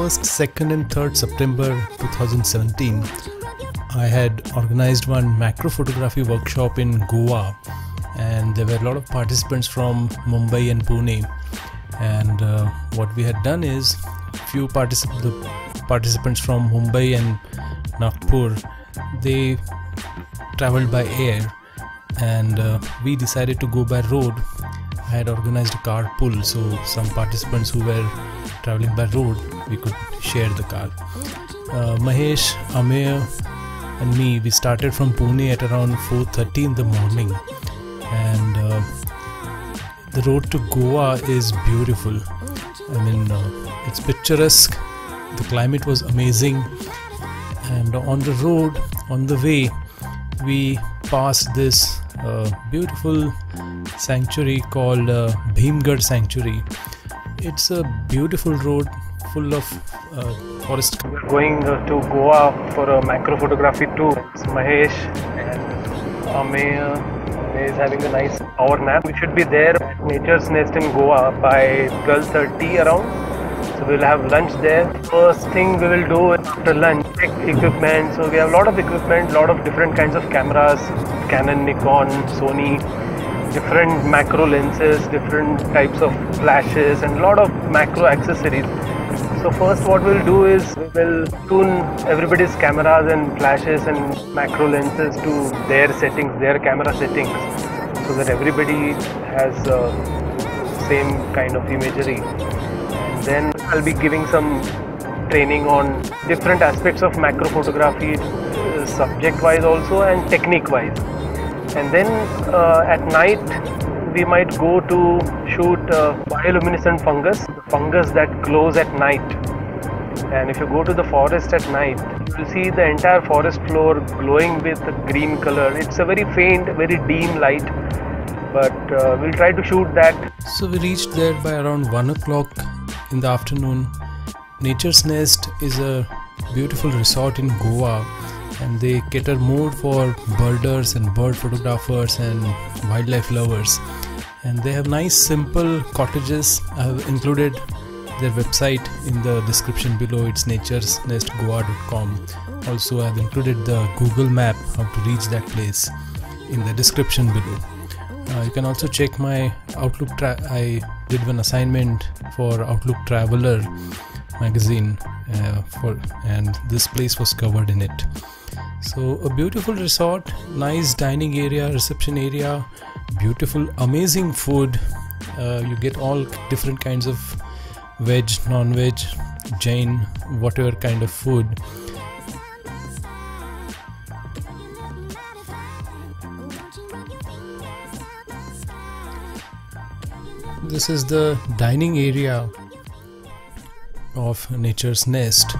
1st, 2nd, and 3rd September 2017, I had organized one macro photography workshop in Goa, and there were a lot of participants from Mumbai and Pune. And uh, what we had done is, few particip- participants from Mumbai and Nagpur, they traveled by air, and uh, we decided to go by road. I had organized a carpool, so some participants who were traveling by road, we could share the car. Uh, Mahesh, Ameya, and me, we started from Pune at around 4:30 in the morning, and uh, the road to Goa is beautiful. I mean, uh, it's picturesque. The climate was amazing, and on the road, on the way, we passed this uh, beautiful sanctuary called uh, Bhimgarh Sanctuary. It's a beautiful road full of uh, forest. We're going uh, to Goa for a macro photography tour. It's Mahesh and Ameya is having a nice hour nap. We should be there at Nature's Nest in Goa by 12.30 around. So we'll have lunch there. First thing we will do after lunch, check equipment. So we have a lot of equipment, a lot of different kinds of cameras, Canon, Nikon, Sony, different macro lenses, different types of flashes and a lot of macro accessories. So first what we'll do is we will tune everybody's cameras and flashes and macro lenses to their settings, their camera settings so that everybody has uh, same kind of imagery. Then I'll be giving some training on different aspects of macro photography uh, subject wise also and technique wise and then uh, at night we might go to shoot bioluminescent fungus fungus that glows at night. And if you go to the forest at night you will see the entire forest floor glowing with green color. It's a very faint very dim light but uh, we'll try to shoot that. So we reached there by around 1 o'clock in the afternoon. Nature's Nest is a beautiful resort in Goa and they cater more for birders and bird photographers and wildlife lovers. And they have nice simple cottages. I have included their website in the description below. It's naturesnestgoa.com. Also, I've included the Google map how to reach that place in the description below. Uh, you can also check my Outlook. I did one assignment for Outlook Traveler magazine uh, for, and this place was covered in it. So a beautiful resort, nice dining area, reception area, beautiful, amazing food. Uh, you get all different kinds of veg, non-veg, Jain, whatever kind of food. This is the dining area of Nature's Nest.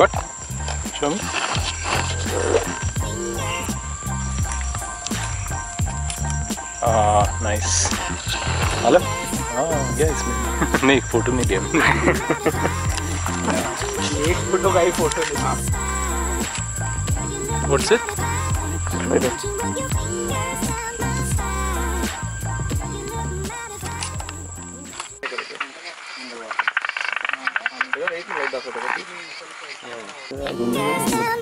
Got? Show me. Ah, nice. Hello? Ah, yeah, it's me. नहीं photo नहीं लिया एक photo का ही photo लेना What's it? Girl, you look mighty